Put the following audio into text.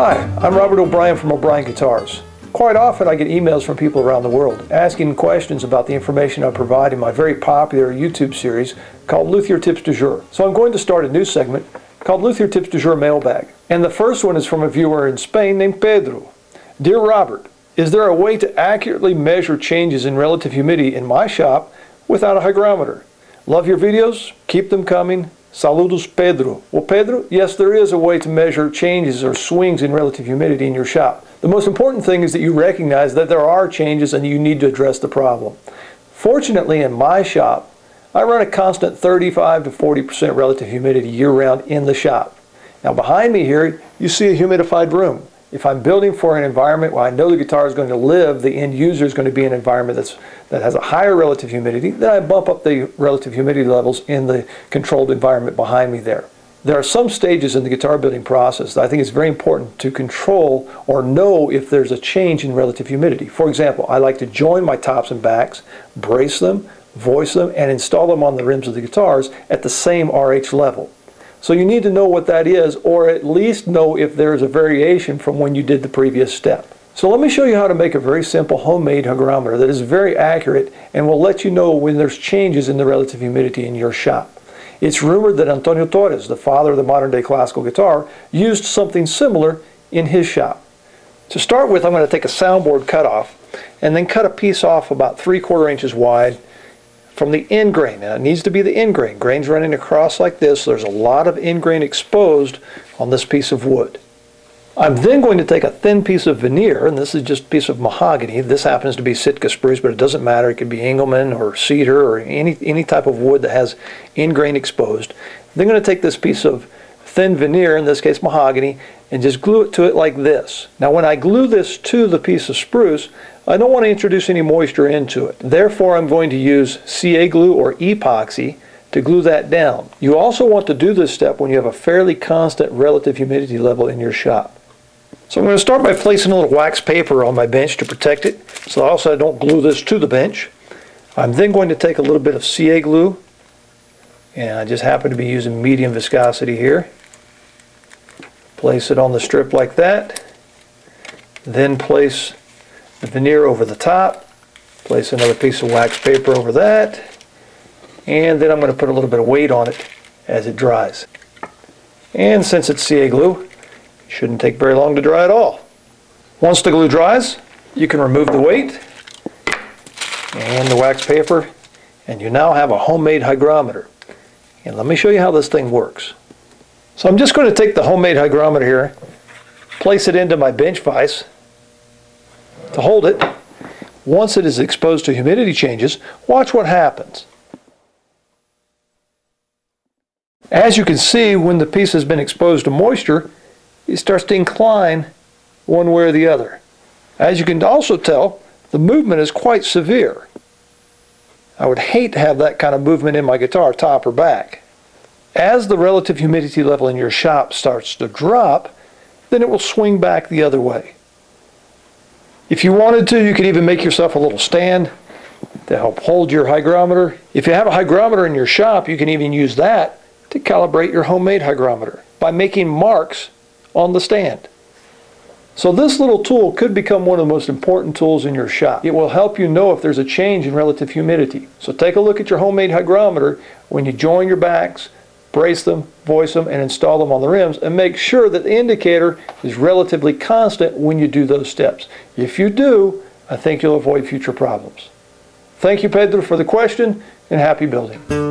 Hi, I'm Robert O'Brien from O'Brien Guitars. Quite often I get emails from people around the world asking questions about the information I provide in my very popular YouTube series called Luthier Tips du Jour. So I'm going to start a new segment called Luthier Tips du Jour Mailbag. And the first one is from a viewer in Spain named Pedro. Dear Robert, is there a way to accurately measure changes in relative humidity in my shop without a hygrometer? Love your videos, keep them coming, Saludos, Pedro. Well, Pedro, yes, there is a way to measure changes or swings in relative humidity in your shop. The most important thing is that you recognize that there are changes and you need to address the problem. Fortunately, in my shop, I run a constant 35 to 40% relative humidity year-round in the shop. Now, behind me here, you see a humidified room. If I'm building for an environment where I know the guitar is going to live, the end user is going to be in an environment that's, that has a higher relative humidity, then I bump up the relative humidity levels in the controlled environment behind me there. There are some stages in the guitar building process that I think it's very important to control or know if there's a change in relative humidity. For example, I like to join my tops and backs, brace them, voice them, and install them on the rims of the guitars at the same RH level. So you need to know what that is or at least know if there is a variation from when you did the previous step. So let me show you how to make a very simple homemade hygrometer that is very accurate and will let you know when there's changes in the relative humidity in your shop. It's rumored that Antonio Torres, the father of the modern day classical guitar, used something similar in his shop. To start with, I'm going to take a soundboard cutoff and then cut a piece off about three quarter inches wide from the end grain. Now it needs to be the end grain. Grain's running across like this. There's a lot of end grain exposed on this piece of wood. I'm then going to take a thin piece of veneer, and this is just a piece of mahogany. This happens to be Sitka spruce, but it doesn't matter. It could be Engelmann or cedar or any, any type of wood that has end grain exposed. Then I'm going to take this piece of thin veneer, in this case mahogany, and just glue it to it like this. Now when I glue this to the piece of spruce, I don't want to introduce any moisture into it. Therefore I'm going to use CA glue or epoxy to glue that down. You also want to do this step when you have a fairly constant relative humidity level in your shop. So I'm going to start by placing a little wax paper on my bench to protect it so also I don't glue this to the bench. I'm then going to take a little bit of CA glue and I just happen to be using medium viscosity here Place it on the strip like that. Then place the veneer over the top. Place another piece of wax paper over that. And then I'm going to put a little bit of weight on it as it dries. And since it's CA glue, it shouldn't take very long to dry at all. Once the glue dries, you can remove the weight and the wax paper, and you now have a homemade hygrometer. And let me show you how this thing works. So I'm just going to take the homemade hygrometer here, place it into my bench vise to hold it. Once it is exposed to humidity changes, watch what happens. As you can see, when the piece has been exposed to moisture, it starts to incline one way or the other. As you can also tell, the movement is quite severe. I would hate to have that kind of movement in my guitar, top or back. As the relative humidity level in your shop starts to drop, then it will swing back the other way. If you wanted to, you could even make yourself a little stand to help hold your hygrometer. If you have a hygrometer in your shop, you can even use that to calibrate your homemade hygrometer by making marks on the stand. So this little tool could become one of the most important tools in your shop. It will help you know if there's a change in relative humidity. So take a look at your homemade hygrometer when you join your backs brace them, voice them, and install them on the rims, and make sure that the indicator is relatively constant when you do those steps. If you do, I think you'll avoid future problems. Thank you, Pedro, for the question, and happy building.